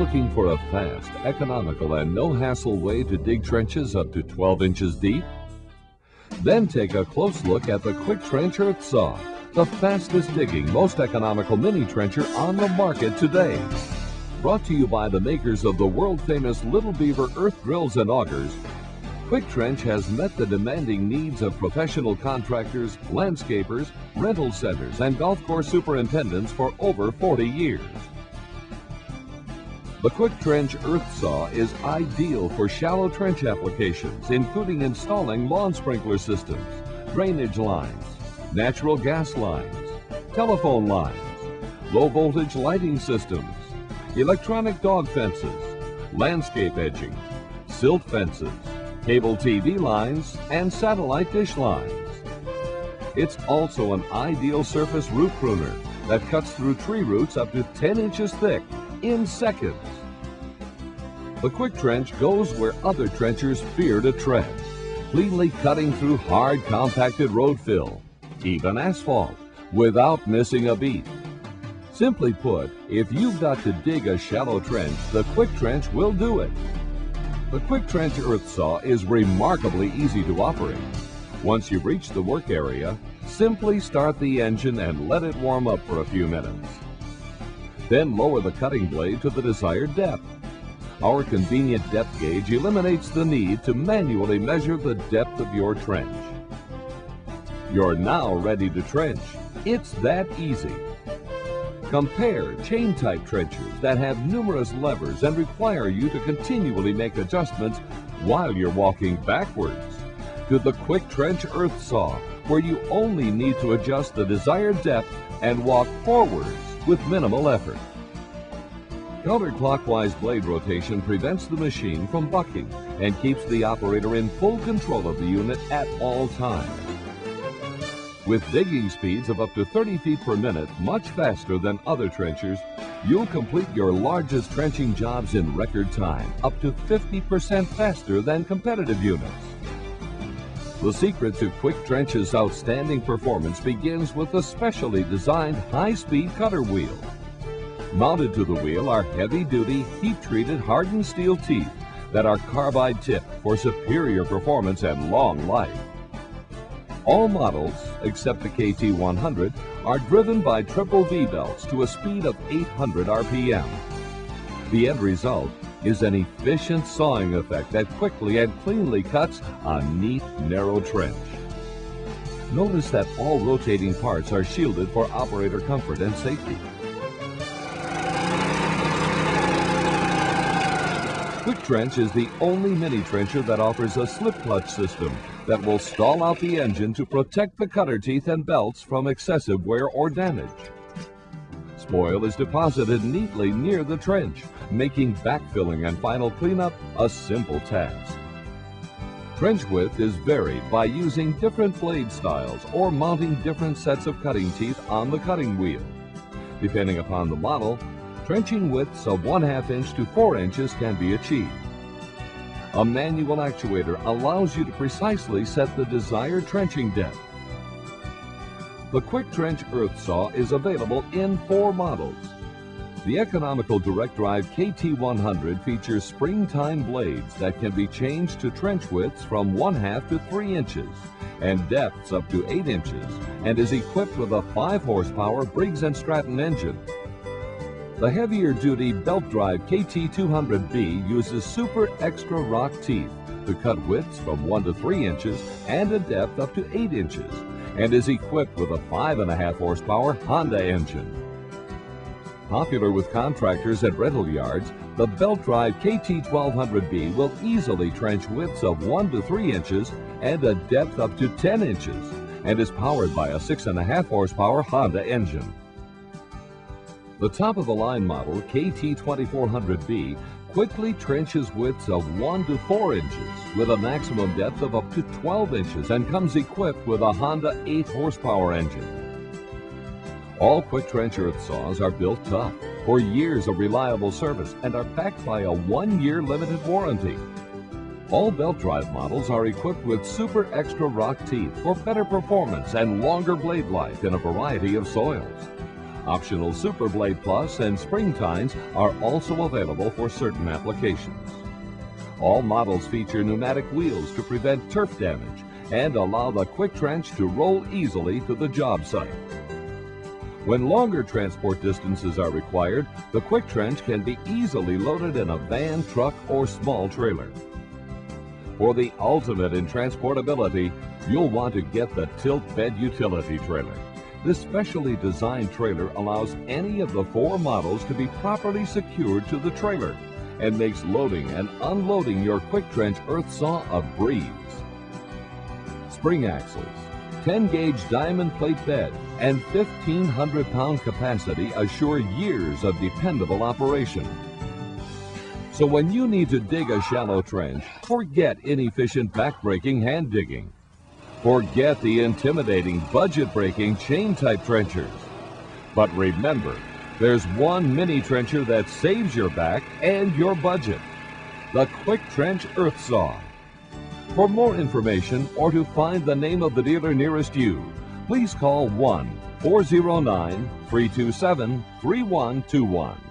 looking for a fast, economical, and no hassle way to dig trenches up to 12 inches deep? Then take a close look at the Kwik Trench Earth Saw, the fastest digging, most economical mini trencher on the market today. Brought to you by the makers of the world famous Little Beaver earth drills and augers, Kwik Trench has met the demanding needs of professional contractors, landscapers, rental centers, and golf course superintendents for over 40 years. The Kwik Trench Earth Saw is ideal for shallow trench applications, including installing lawn sprinkler systems, drainage lines, natural gas lines, telephone lines, low voltage lighting systems, electronic dog fences, landscape edging, silt fences, cable TV lines, and satellite dish lines. It's also an ideal surface root pruner that cuts through tree roots up to 10 inches thick in seconds. The Kwik Trench goes where other trenchers fear to tread, cleanly cutting through hard compacted road fill, even asphalt, without missing a beat. Simply put, if you've got to dig a shallow trench, the Kwik Trench will do it. The Kwik Trench earth saw is remarkably easy to operate. Once you've reached the work area, simply start the engine and let it warm up for a few minutes. Then lower the cutting blade to the desired depth. Our convenient depth gauge eliminates the need to manually measure the depth of your trench. You're now ready to trench. It's that easy. Compare chain type trenchers that have numerous levers and require you to continually make adjustments while you're walking backwards to the Kwik Trench earth saw where you only need to adjust the desired depth and walk forwards with minimal effort. Counterclockwise blade rotation prevents the machine from bucking and keeps the operator in full control of the unit at all times. With digging speeds of up to 30 feet per minute, much faster than other trenchers, you'll complete your largest trenching jobs in record time, up to 50% faster than competitive units. The secret to Kwik Trench's outstanding performance begins with a specially designed high-speed cutter wheel. Mounted to the wheel are heavy-duty, heat-treated hardened steel teeth that are carbide tipped for superior performance and long life. All models, except the KT100, are driven by triple V belts to a speed of 800 RPM. The end result is an efficient sawing effect that quickly and cleanly cuts a neat, narrow trench. Notice that all rotating parts are shielded for operator comfort and safety. Kwik Trench is the only mini trencher that offers a slip clutch system that will stall out the engine to protect the cutter teeth and belts from excessive wear or damage. Spoil is deposited neatly near the trench, making backfilling and final cleanup a simple task. Trench width is varied by using different blade styles or mounting different sets of cutting teeth on the cutting wheel. Depending upon the model, trenching widths of 1 2 inch to 4 inches can be achieved. A manual actuator allows you to precisely set the desired trenching depth. The Kwik Trench Earth Saw is available in four models. The economical direct drive KT100 features spring tine blades that can be changed to trench widths from 1 2 to 3 inches and depths up to 8 inches and is equipped with a 5 horsepower Briggs & Stratton engine the heavier duty belt drive KT200B uses super extra rock teeth to cut widths from 1 to 3 inches and a depth up to 8 inches and is equipped with a 5.5 horsepower Honda engine. Popular with contractors at rental yards, the belt drive KT1200B will easily trench widths of 1 to 3 inches and a depth up to 10 inches and is powered by a 6.5 horsepower Honda engine. The top of the line model KT2400B quickly trenches widths of 1 to 4 inches with a maximum depth of up to 12 inches and comes equipped with a Honda 8 horsepower engine. All Kwik Trench earth saws are built tough for years of reliable service and are backed by a one year limited warranty. All belt drive models are equipped with super extra rock teeth for better performance and longer blade life in a variety of soils. Optional Super Blade Plus and spring tines are also available for certain applications. All models feature pneumatic wheels to prevent turf damage and allow the Kwik Trench to roll easily to the job site. When longer transport distances are required, the Kwik Trench can be easily loaded in a van, truck, or small trailer. For the ultimate in transportability, you'll want to get the tilt bed utility trailer. This specially designed trailer allows any of the four models to be properly secured to the trailer and makes loading and unloading your Kwik Trench earth saw a breeze. Spring axles, 10 gauge diamond plate bed, and 1,500 pound capacity assure years of dependable operation. So when you need to dig a shallow trench, forget inefficient backbreaking hand digging. Forget the intimidating budget breaking chain type trenchers. But remember, there's one mini trencher that saves your back and your budget. The Kwik Trench Earth Saw. For more information or to find the name of the dealer nearest you, please call 1 409 327 3121.